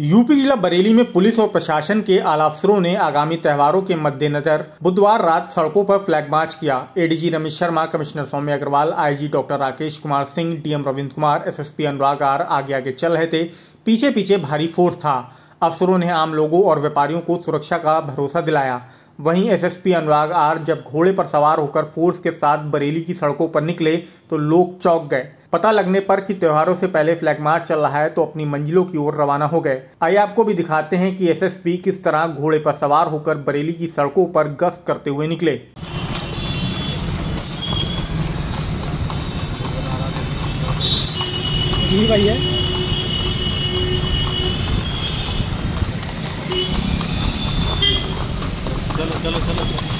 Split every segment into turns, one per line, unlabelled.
UP जिला बरेली में police और प्रशासन के आला अफसरों ने आगामी त्योहारों के मद्देनजर बुधवार रात सड़कों पर फ्लैग मार्च किया। ADG Ramesh Sharma, commissioner Saumya Agarwal, IG doctor Rakesh Kumar Singh, DM Ravindra Kumar, SSP Anurag R आगे आगे चल रहे थे। पीछे पीछे भारी फोर्स था। अफसरों ने आम लोगों और व्यापारियों को सुरक्षा का भरोसा दिलाया। वहीं एसएसपी अनुराग आर जब घोड़े पर सवार होकर फोर्स के साथ बरेली की सड़कों पर निकले तो लोग चौंक गए। पता लगने पर कि त्योहारों से पहले फ्लैग मार्च चल रहा है तो अपनी मंजिलों की ओर रवाना हो गए। आइए आपको भी दिखाते हैं कि एसएसपी किस तरह घोड़े पर सवार होकर बरेली की सड़कों पर गश्त करते हुए निकले।
जी भाई है।
चलो चलो चलो।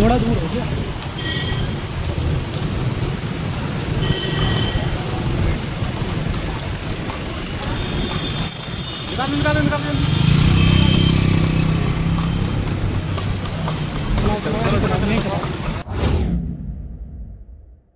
थोड़ा दूर हो गया।
निकाल निकाल निकाल।